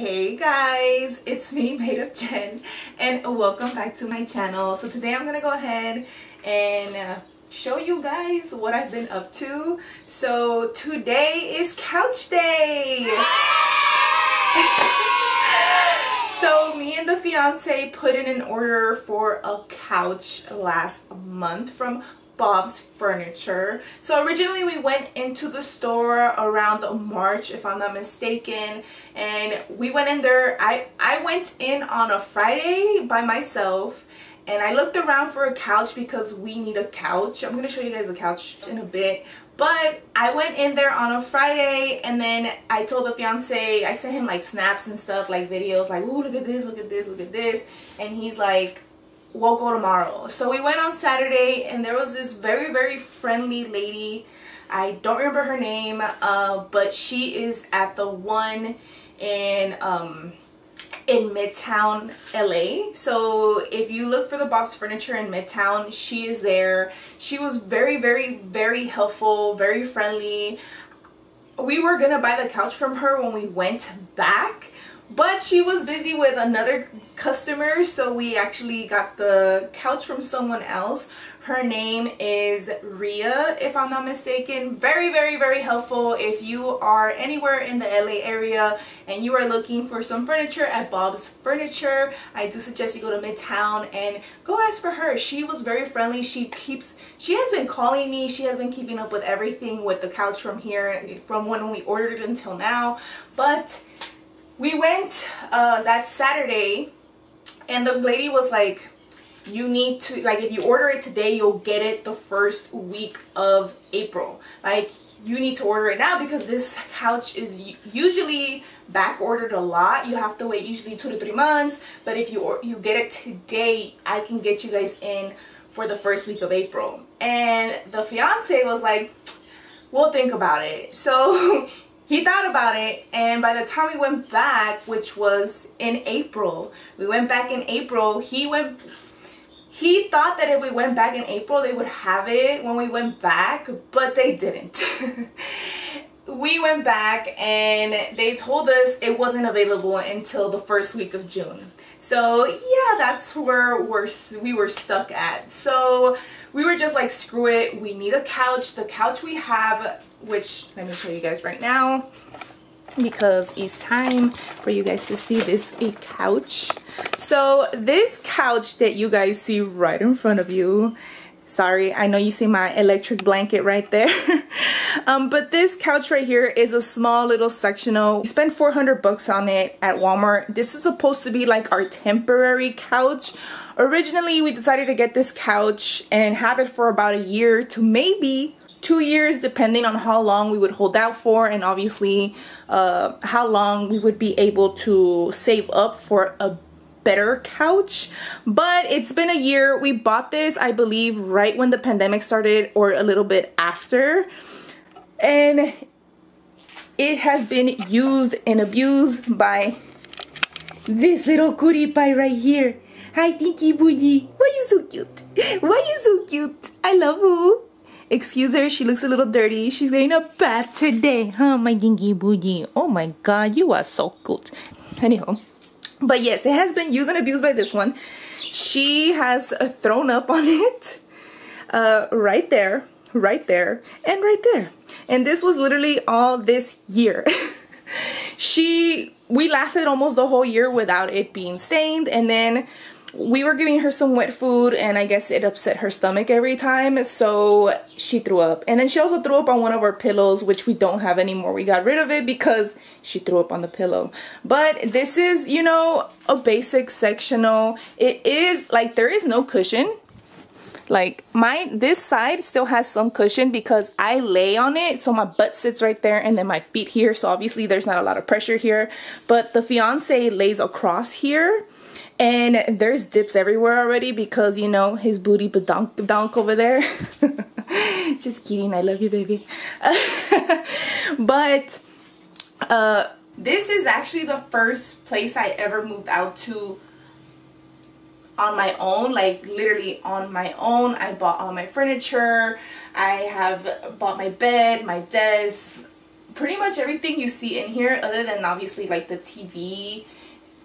Hey guys, it's me, Made Up Jen, and welcome back to my channel. So today I'm gonna go ahead and uh, show you guys what I've been up to. So today is couch day. so me and the fiance put in an order for a couch last month from Bob's Furniture. So originally we went into the store around March if I'm not mistaken and we went in there. I, I went in on a Friday by myself and I looked around for a couch because we need a couch. I'm going to show you guys a couch in a bit. But I went in there on a Friday and then I told the fiance, I sent him like snaps and stuff, like videos, like, ooh, look at this, look at this, look at this. And he's like, we'll go tomorrow. So we went on Saturday and there was this very, very friendly lady. I don't remember her name, uh, but she is at the one in um, in Midtown LA. So if you look for the Bob's Furniture in Midtown, she is there. She was very, very, very helpful, very friendly. We were gonna buy the couch from her when we went back, but she was busy with another customer so we actually got the couch from someone else. Her name is Ria if I'm not mistaken. Very very very helpful. If you are anywhere in the LA area and you are looking for some furniture at Bob's Furniture I do suggest you go to Midtown and go ask for her. She was very friendly. She keeps she has been calling me. She has been keeping up with everything with the couch from here from when we ordered it until now. But we went uh, that Saturday and the lady was like you need to like if you order it today you'll get it the first week of April. Like you need to order it now because this couch is usually back ordered a lot. You have to wait usually two to three months but if you you get it today I can get you guys in for the first week of April. And the fiance was like we'll think about it. So he thought about it and by the time we went back which was in April we went back in April he went he thought that if we went back in April they would have it when we went back but they didn't. We went back and they told us it wasn't available until the first week of June. So yeah that's where we're we were stuck at. So we were just like screw it we need a couch. The couch we have which let me show you guys right now because it's time for you guys to see this a couch. So this couch that you guys see right in front of you sorry i know you see my electric blanket right there um, but this couch right here is a small little sectional. We spent 400 bucks on it at walmart. This is supposed to be like our temporary couch. Originally we decided to get this couch and have it for about a year to maybe two years depending on how long we would hold out for and obviously uh, how long we would be able to save up for a better couch. But it's been a year. We bought this I believe right when the pandemic started or a little bit after. And it has been used and abused by this little cutie pie right here. Hi Tinky Boogie. Why you so cute? Why you so cute? I love you Excuse her, she looks a little dirty. She's getting a bath today, huh, my dinky booty? Oh my god, you are so good. Anyhow, but yes, it has been used and abused by this one. She has uh, thrown up on it uh, right there, right there, and right there. And this was literally all this year. she, we lasted almost the whole year without it being stained. And then we were giving her some wet food and I guess it upset her stomach every time so she threw up. And then she also threw up on one of our pillows which we don't have anymore. We got rid of it because she threw up on the pillow. But this is you know a basic sectional. It is like there is no cushion. Like my this side still has some cushion because I lay on it so my butt sits right there and then my feet here so obviously there's not a lot of pressure here. But the fiance lays across here and there's dips everywhere already because you know his booty badonk badonk over there. Just kidding. I love you baby. But uh this is actually the first place i ever moved out to on my own like literally on my own. I bought all my furniture. I have bought my bed my desk pretty much everything you see in here other than obviously like the TV,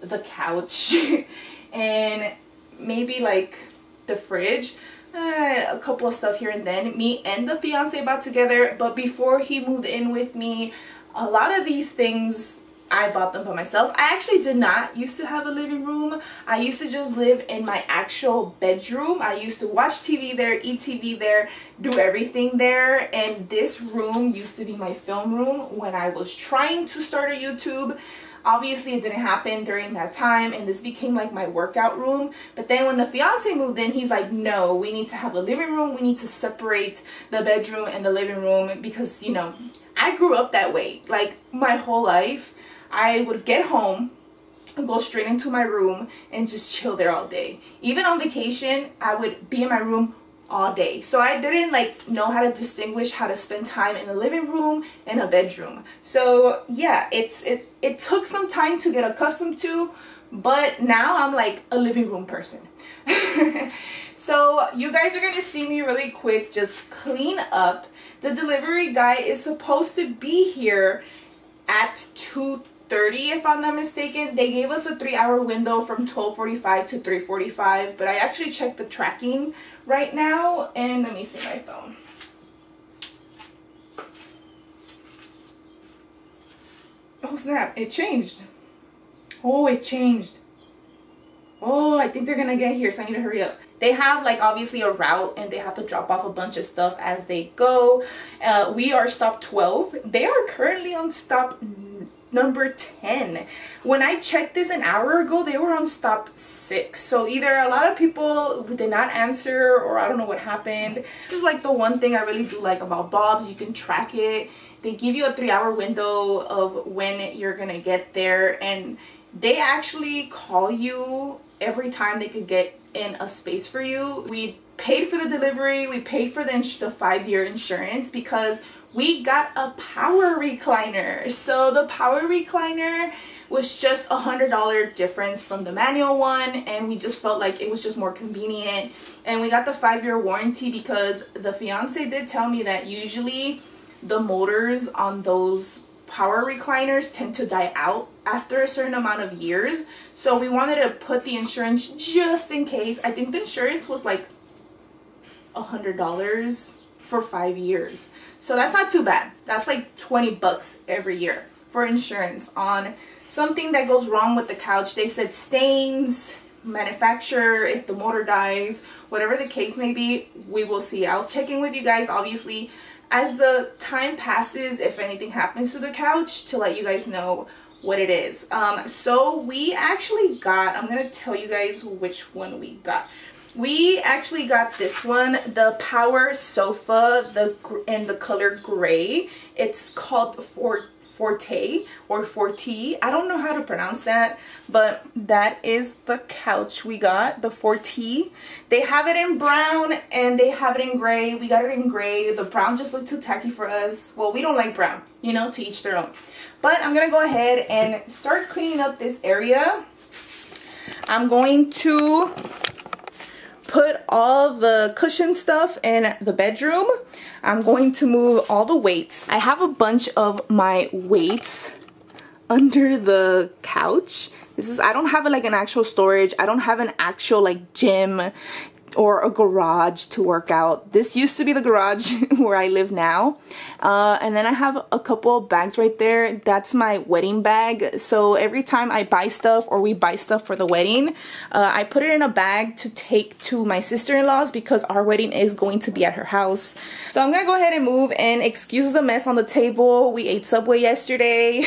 the couch, and maybe like the fridge. Uh, a couple of stuff here and then. Me and the fiance bought together, but before he moved in with me, a lot of these things I bought them by myself. I actually did not used to have a living room. I used to just live in my actual bedroom. I used to watch TV there, eat TV there, do everything there. And this room used to be my film room when I was trying to start a YouTube. Obviously, it didn't happen during that time, and this became like my workout room. But then when the fiance moved in, he's like, no, we need to have a living room. We need to separate the bedroom and the living room because, you know, I grew up that way. Like, my whole life I would get home go straight into my room and just chill there all day. Even on vacation, I would be in my room all day. So I didn't like know how to distinguish how to spend time in the living room and a bedroom. So yeah, it's it it took some time to get accustomed to, but now I'm like a living room person. so you guys are to see me really quick just clean up. The delivery guy is supposed to be here at 2 30 if I'm not mistaken. They gave us a three hour window from 1245 to 345 but I actually checked the tracking right now and let me see my phone. Oh snap, it changed. Oh, it changed. Oh, I think they're gonna get here so I need to hurry up. They have like obviously a route and they have to drop off a bunch of stuff as they go. Uh, we are stop 12. They are currently on stop number 10 when i checked this an hour ago they were on stop six. So either a lot of people did not answer or i don't know what happened. This is like the one thing i really do like about bob's. You can track it. They give you a three hour window of when you're gonna get there and they actually call you every time they could get in a space for you. We paid for the delivery. We paid for the, the five year insurance because we got a power recliner. So the power recliner was just a hundred dollar difference from the manual one and we just felt like it was just more convenient and we got the five year warranty because the fiance did tell me that usually the motors on those power recliners tend to die out after a certain amount of years so we wanted to put the insurance just in case i think the insurance was like a hundred dollars for five years. So that's not too bad. That's like 20 bucks every year for insurance on something that goes wrong with the couch. They said stains, manufacturer, if the motor dies, whatever the case may be, we will see. I'll check in with you guys obviously as the time passes if anything happens to the couch to let you guys know what it is. Um, so we actually got, I'm going to tell you guys which one we got. We actually got this one, the Power Sofa the in the color gray. It's called Fort Forte or Forte. I don't know how to pronounce that, but that is the couch we got, the Forte. They have it in brown and they have it in gray. We got it in gray. The brown just looked too tacky for us. Well, we don't like brown, you know, to each their own. But I'm going to go ahead and start cleaning up this area. I'm going to put all the cushion stuff in the bedroom. I'm going to move all the weights. I have a bunch of my weights under the couch. This is, I don't have like an actual storage. I don't have an actual like gym or a garage to work out. This used to be the garage where I live now. Uh, and then I have a couple bags right there. That's my wedding bag. So every time I buy stuff or we buy stuff for the wedding, uh, I put it in a bag to take to my sister-in-law's because our wedding is going to be at her house. So I'm gonna go ahead and move and excuse the mess on the table. We ate Subway yesterday.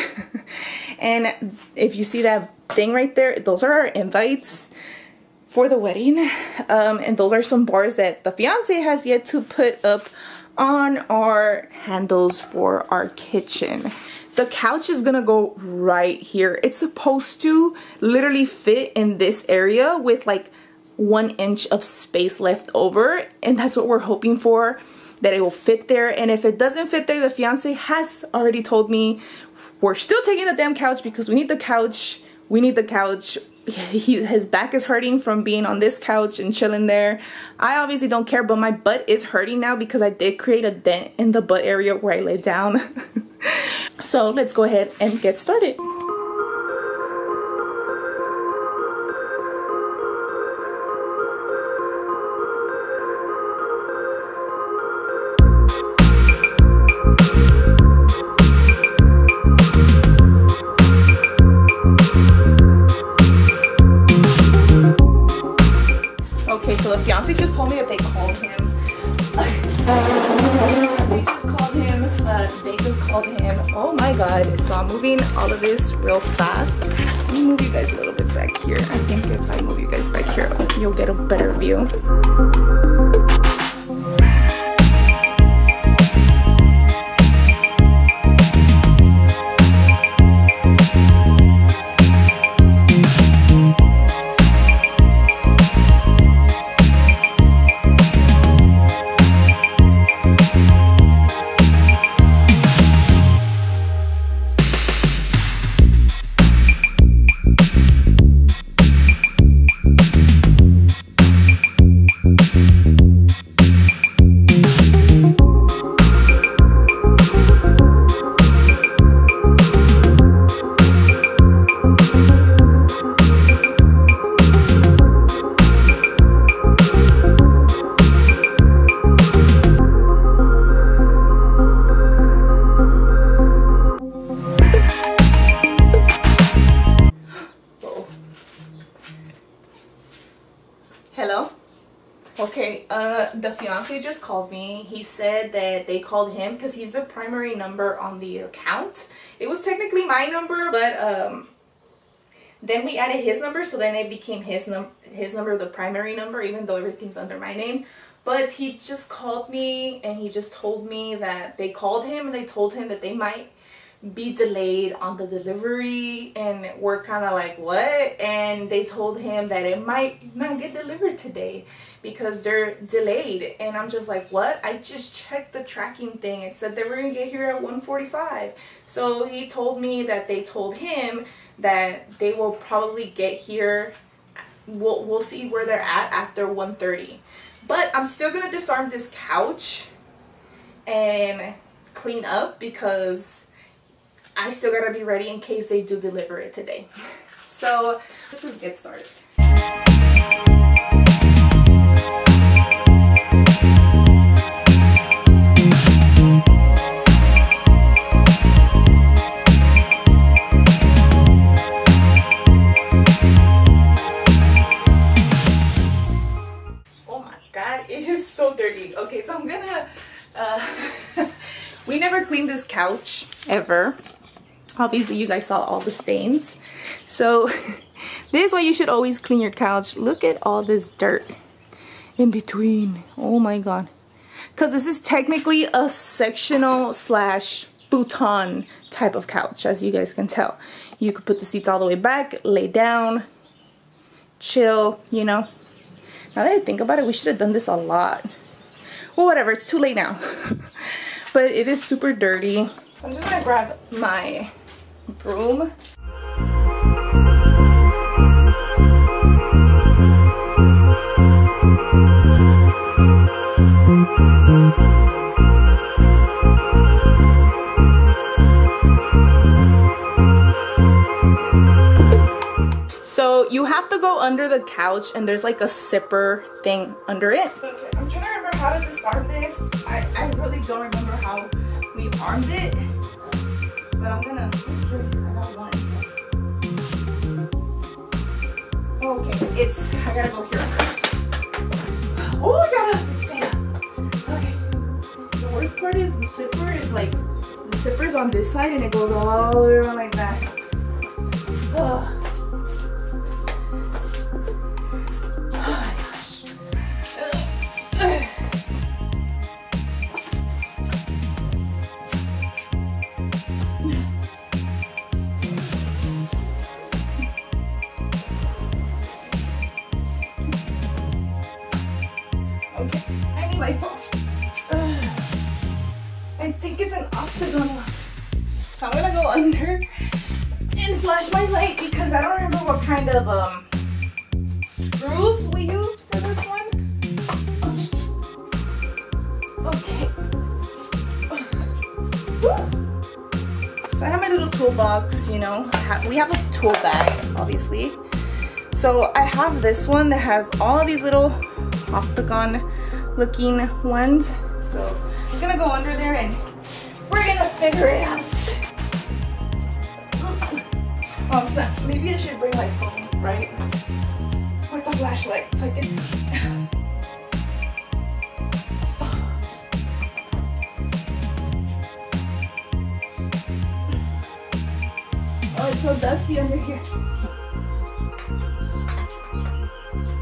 and if you see that thing right there, those are our invites for the wedding. Um, and those are some bars that the fiance has yet to put up on our handles for our kitchen. The couch is gonna go right here. It's supposed to literally fit in this area with like one inch of space left over. And that's what we're hoping for, that it will fit there. And if it doesn't fit there, the fiance has already told me we're still taking the damn couch because we need the couch. We need the couch he, his back is hurting from being on this couch and chilling there. I obviously don't care, but my butt is hurting now because I did create a dent in the butt area where I lay down. So let's go ahead and get started. So the fiance just told me that they called him. they just called him. Uh, they just called him. Oh my god. So I'm moving all of this real fast. Let me move you guys a little bit back here. I think if I move you guys back here, you'll get a better view. Called me. He said that they called him because he's the primary number on the account. It was technically my number, but um, then we added his number, so then it became his num his number, the primary number, even though everything's under my name. But he just called me and he just told me that they called him and they told him that they might be delayed on the delivery and we're kind of like what and they told him that it might not get delivered today because they're delayed and i'm just like what i just checked the tracking thing it said they were gonna get here at 1:45. so he told me that they told him that they will probably get here we'll, we'll see where they're at after 1:30. but i'm still gonna disarm this couch and clean up because I still gotta be ready in case they do deliver it today. So let's just get started. Dirty. Okay, so I'm gonna uh we never cleaned this couch ever. Obviously you guys saw all the stains. So this is why you should always clean your couch. Look at all this dirt in between. Oh my god. Because this is technically a sectional slash futon type of couch as you guys can tell. You could put the seats all the way back lay down chill you know? Now that I think about it we should have done this a lot well whatever it's too late now but it is super dirty so I'm just gonna grab my broom. So you have to go under the couch and there's like a zipper thing under it. Okay, Remember how to disarm this. I, I really don't remember how we armed it. But I'm gonna. Okay, it's I gotta go here. Oh I gotta it's there. Okay. The worst part is the zipper is like the zipper's on this side and it goes all the way around like that. Ugh. Of um screws we used for this one. Okay. So I have my little toolbox, you know. we have a tool bag, obviously. So I have this one that has all of these little octagon looking ones. So I'm gonna go under there and we're gonna figure it out. Oh snap, maybe I should bring my phone, right? With the flashlight, it's like it's... Oh, it's so dusty under here.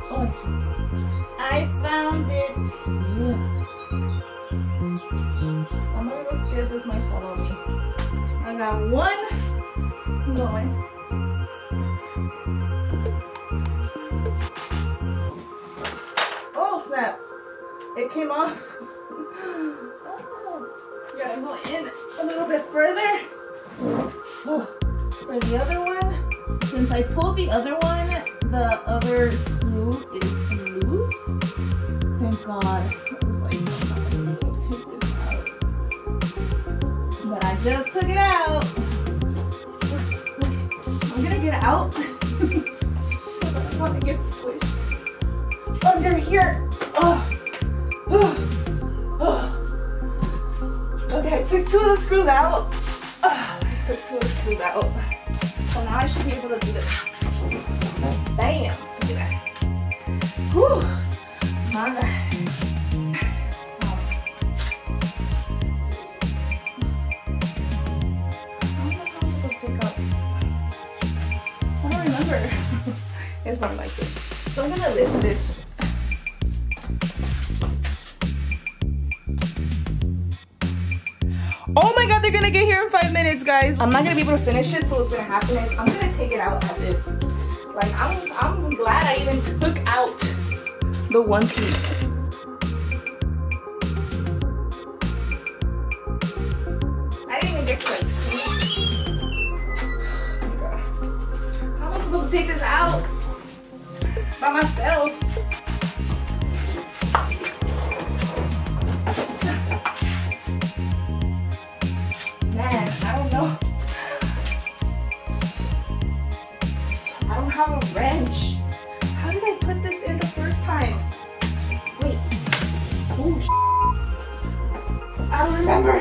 Oh, I found it. I'm a little scared this might follow me. I got one going. It came off. oh, gotta go in a little bit further. Oh for the other one, since I pulled the other one, the other screw is loose. Thank God. I was like, take this out. But I just took it out. I'm gonna get it out. I don't want to get squished under here. Oh. Okay, I took two of the screws out. I took two of the screws out. So now I should be able to do this. Bam! Look at that. Whew! My God. I don't remember. it's more like it. So I'm gonna lift this they're gonna get here in five minutes, guys. I'm not gonna be able to finish it, so what's gonna happen is I'm gonna take it out as is. Like, I'm, I'm glad I even took out the one piece. remember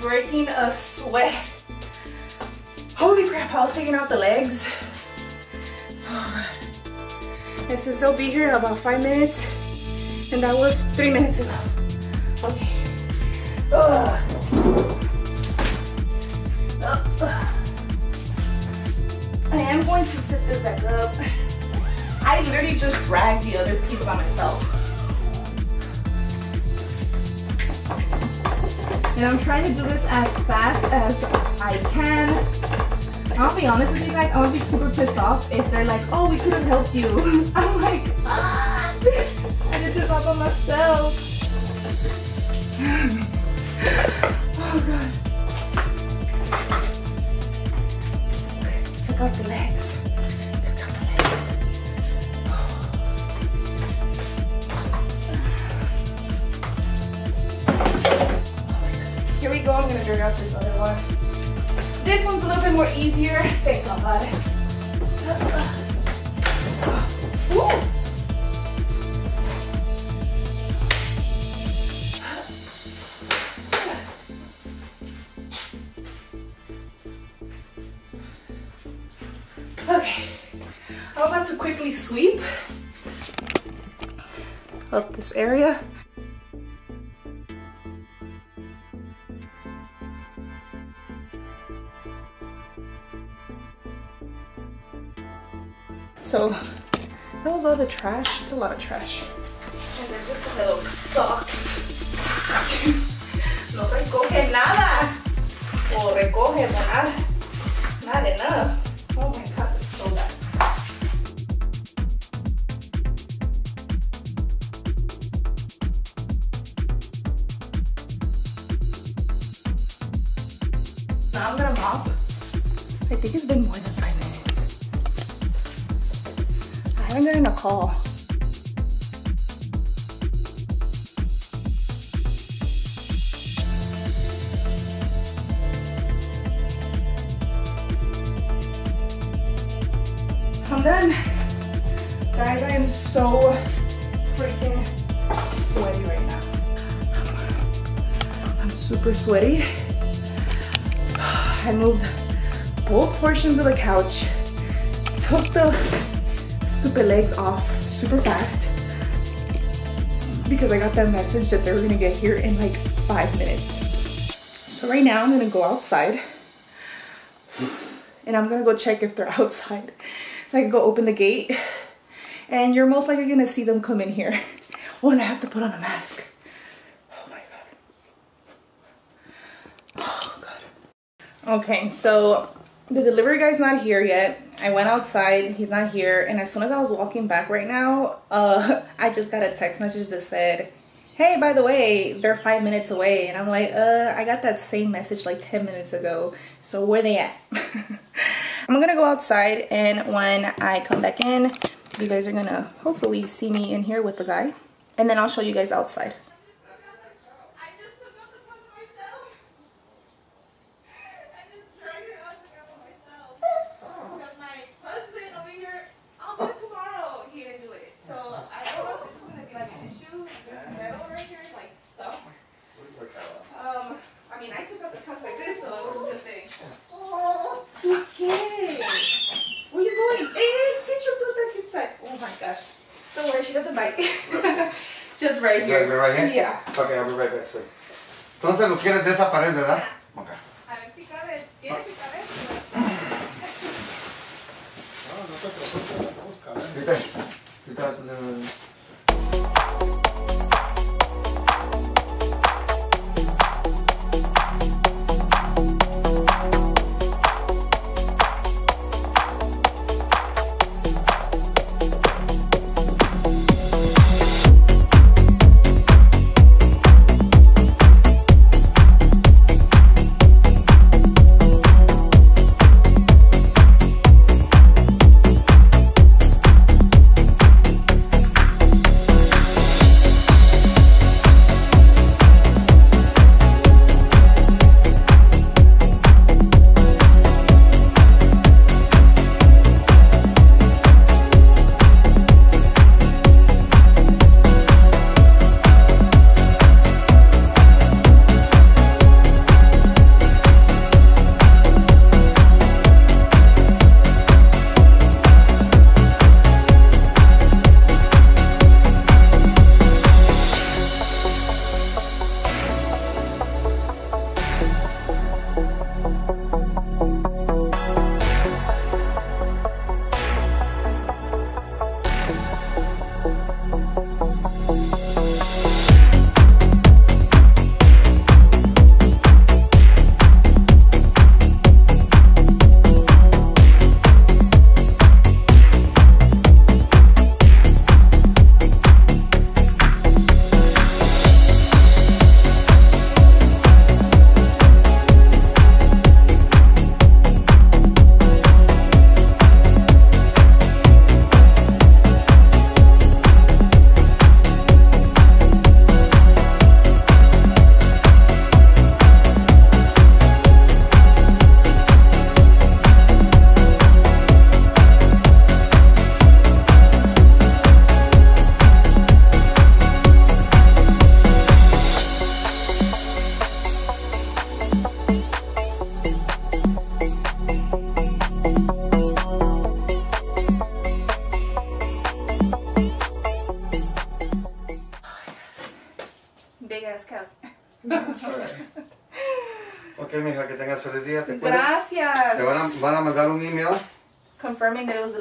breaking a sweat. Holy crap, I was taking out the legs. It says they'll be here in about five minutes. And that was three minutes ago. Okay. Ugh. I am going to sit this back up. I literally just dragged the other piece by myself. And I'm trying to do this as fast as I can. I'll be honest with you guys, I would be super pissed off if they're like, oh, we could have helped you. I'm like, ah, I did this all by myself. oh God. Trash. It's a lot of trash. And there's just the little socks. no recoge nada. O recoge nada. Not enough. Oh my god, it's so bad. Now I'm gonna mop. I think it's been more than call. I'm done. Guys, I am so freaking sweaty right now. I'm super sweaty. I moved both portions of the couch, took the stupid legs off super fast because I got that message that they were gonna get here in like five minutes. So right now I'm gonna go outside and I'm gonna go check if they're outside. So I can go open the gate and you're most likely gonna see them come in here. Oh, and I have to put on a mask. Oh my God. Oh God. Okay, so the delivery guy's not here yet. I went outside, he's not here. And as soon as I was walking back right now, uh, I just got a text message that said, hey, by the way, they're five minutes away. And I'm like, uh, I got that same message like 10 minutes ago. So where they at? I'm gonna go outside and when I come back in, you guys are gonna hopefully see me in here with the guy. And then I'll show you guys outside. Um, I mean, I took up the couch like this, so it was a good thing. Oh, okay. Where you going? Hey, get your butt back inside. Oh my gosh. Don't worry, she doesn't bite. Just right here. Right, right here? Yeah. Okay, I'll be right back, sir. Entonces lo quieres de esa pared, ¿verdad? Okay. A ver si cabe. ¿Tienes que caber? Ahorita, ahorita, eh,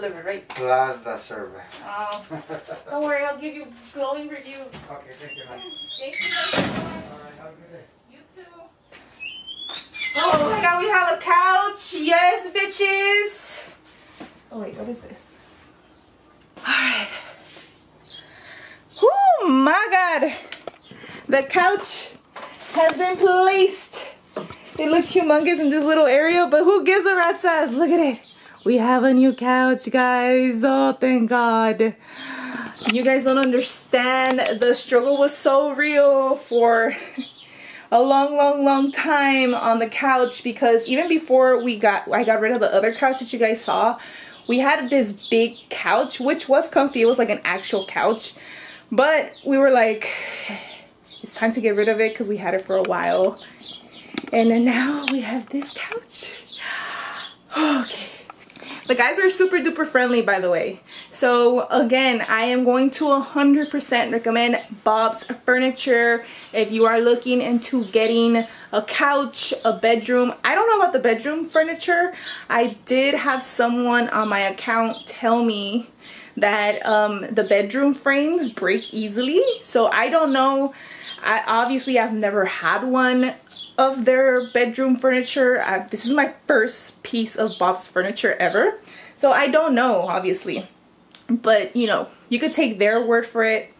delivered, right? the survey. Oh, don't worry, I'll give you glowing reviews. Okay, thank you, honey. Thank you. All right, have a good day. You too. Oh my god, we have a couch. Yes, bitches. Oh wait, what is this? Alright. Oh my god. The couch has been placed. It looks humongous in this little area, but who gives a rat's ass? Look at it. We have a new couch, guys. Oh, thank God. You guys don't understand. The struggle was so real for a long, long, long time on the couch because even before we got, I got rid of the other couch that you guys saw, we had this big couch, which was comfy. It was like an actual couch. But we were like, it's time to get rid of it because we had it for a while. And then now we have this couch. Okay. The guys are super duper friendly, by the way. So again, I am going to 100% recommend Bob's Furniture if you are looking into getting a couch, a bedroom. I don't know about the bedroom furniture. I did have someone on my account tell me that um, the bedroom frames break easily. So I don't know. I obviously I've never had one of their bedroom furniture. I, this is my first piece of Bob's furniture ever. So I don't know, obviously. But, you know, you could take their word for it.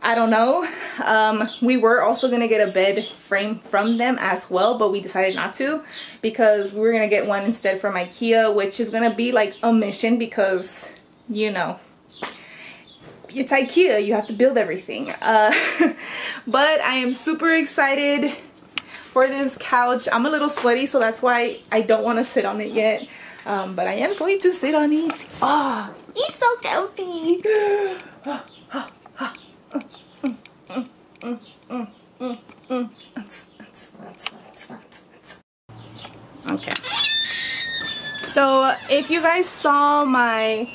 I don't know. Um, we were also going to get a bed frame from them as well, but we decided not to because we were going to get one instead from Ikea, which is going to be like a mission because, you know, it's Ikea. You have to build everything. Uh, but I am super excited for this couch. I'm a little sweaty, so that's why I don't want to sit on it yet. Um, but I am going to sit on it. Oh, it's so comfy. Okay. So if you guys saw my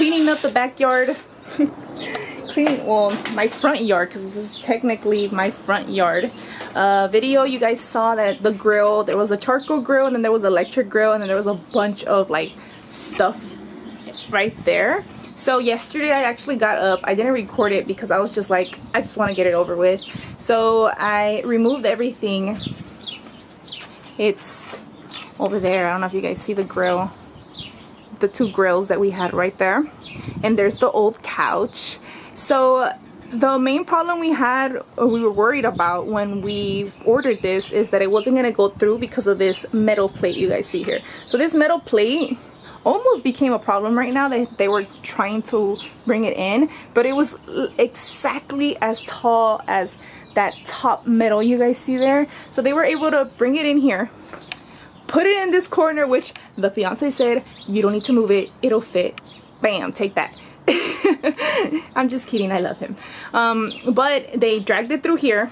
cleaning up the backyard, cleaning, well, my front yard, because this is technically my front yard uh, video, you guys saw that the grill, there was a charcoal grill and then there was electric grill and then there was a bunch of like stuff right there. So yesterday I actually got up. I didn't record it because I was just like, I just want to get it over with. So I removed everything. It's over there. I don't know if you guys see the grill. The two grills that we had right there. And there's the old couch. So the main problem we had or we were worried about when we ordered this is that it wasn't going to go through because of this metal plate you guys see here. So this metal plate almost became a problem right now they, they were trying to bring it in but it was exactly as tall as that top metal you guys see there so they were able to bring it in here put it in this corner which the fiance said you don't need to move it. It'll fit. Bam take that. I'm just kidding. I love him. Um, but they dragged it through here.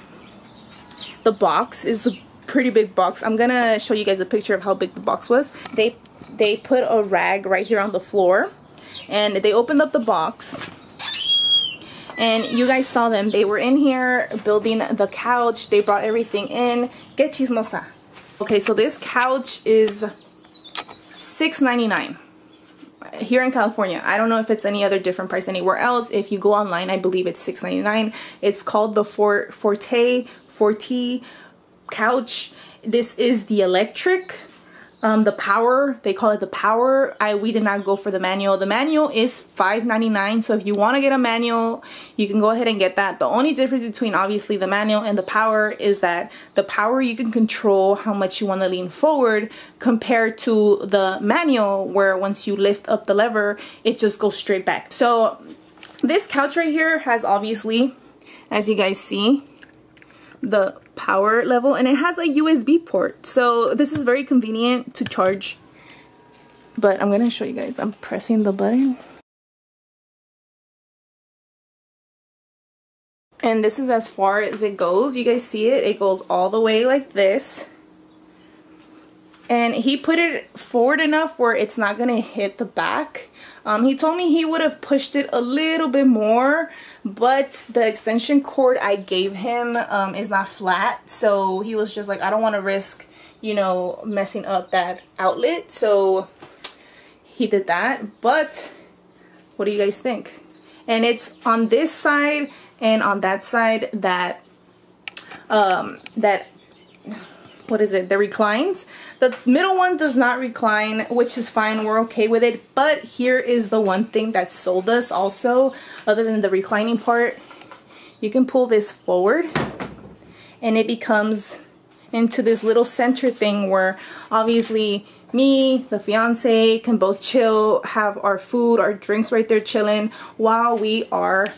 The box is a pretty big box. I'm gonna show you guys a picture of how big the box was. They they put a rag right here on the floor and they opened up the box. And you guys saw them. They were in here building the couch. They brought everything in. Get chismosa okay so this couch is $6.99 here in California. I don't know if it's any other different price anywhere else. If you go online, I believe it's $6.99. It's called the Forte Forte couch. This is the electric um, the power they call it the power. I we did not go for the manual. The manual is $5.99 so if you want to get a manual you can go ahead and get that. The only difference between obviously the manual and the power is that the power you can control how much you want to lean forward compared to the manual where once you lift up the lever it just goes straight back. So this couch right here has obviously as you guys see the power level and it has a USB port. So this is very convenient to charge. But I'm gonna show you guys. I'm pressing the button. And this is as far as it goes. You guys see it? It goes all the way like this and he put it forward enough where it's not gonna hit the back. Um, he told me he would have pushed it a little bit more but the extension cord I gave him um, is not flat. So he was just like I don't want to risk you know messing up that outlet. So he did that. But what do you guys think? And it's on this side and on that side that um, that what is it the reclines? The middle one does not recline which is fine we're okay with it but here is the one thing that sold us also other than the reclining part. You can pull this forward and it becomes into this little center thing where obviously me, the fiance can both chill, have our food, our drinks right there chilling while we are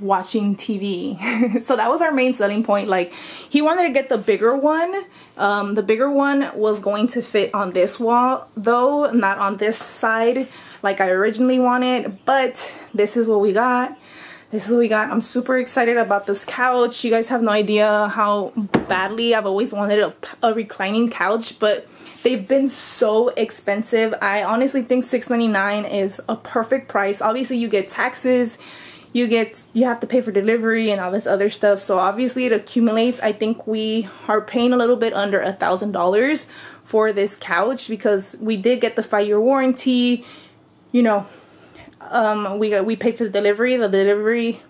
watching TV. so that was our main selling point. Like he wanted to get the bigger one. Um, the bigger one was going to fit on this wall though, not on this side like I originally wanted. But this is what we got. This is what we got. I'm super excited about this couch. You guys have no idea how badly I've always wanted a, a reclining couch, but they've been so expensive. I honestly think $6.99 is a perfect price. Obviously you get taxes, you get you have to pay for delivery and all this other stuff. So obviously it accumulates. I think we are paying a little bit under a thousand dollars for this couch because we did get the five year warranty. You know um we got we paid for the delivery. The delivery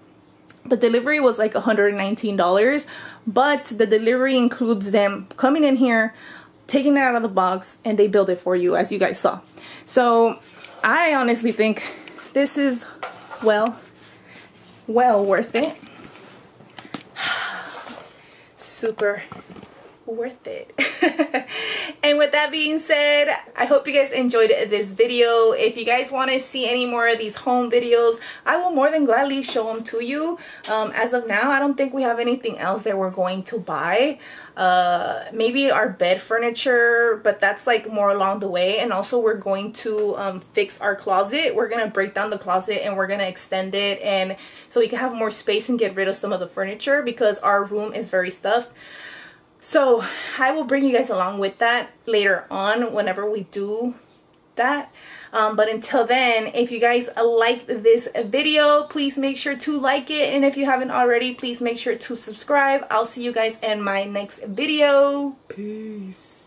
the delivery was like $119 but the delivery includes them coming in here taking it out of the box and they build it for you as you guys saw. So i honestly think this is well well worth it. Super worth it. and with that being said, I hope you guys enjoyed this video. If you guys want to see any more of these home videos, I will more than gladly show them to you. Um, as of now, I don't think we have anything else that we're going to buy. Uh, maybe our bed furniture, but that's like more along the way. And also we're going to um, fix our closet. We're going to break down the closet and we're going to extend it and so we can have more space and get rid of some of the furniture because our room is very stuffed. So I will bring you guys along with that later on whenever we do that. Um, but until then, if you guys like this video, please make sure to like it. And if you haven't already, please make sure to subscribe. I'll see you guys in my next video. Peace.